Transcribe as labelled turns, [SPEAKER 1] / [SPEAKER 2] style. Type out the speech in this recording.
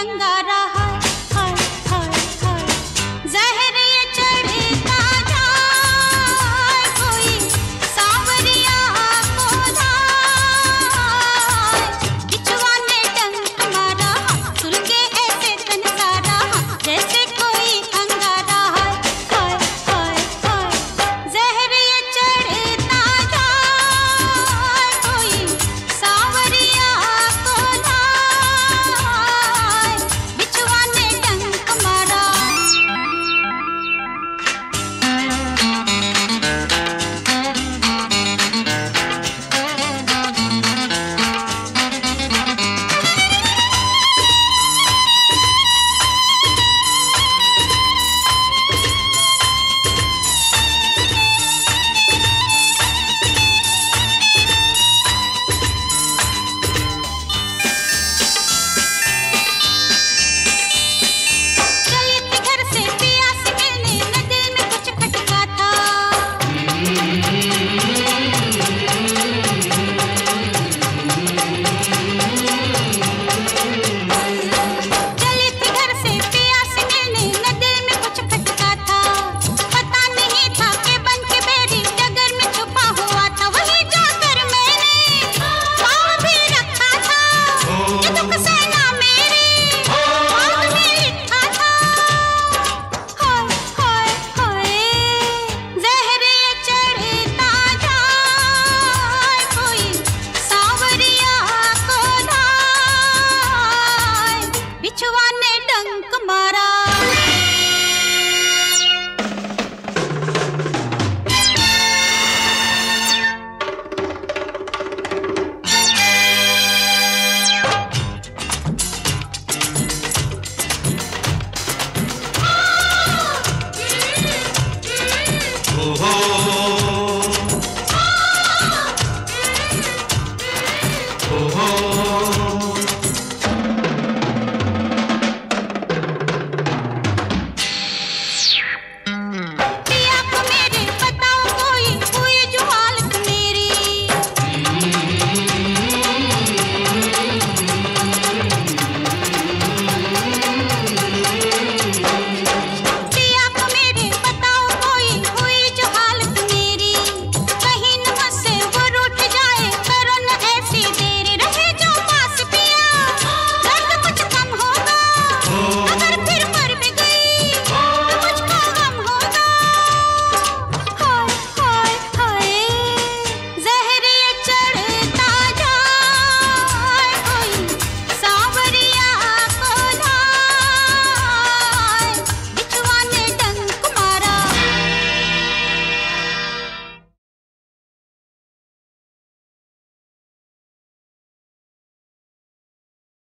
[SPEAKER 1] 사랑가 हमारा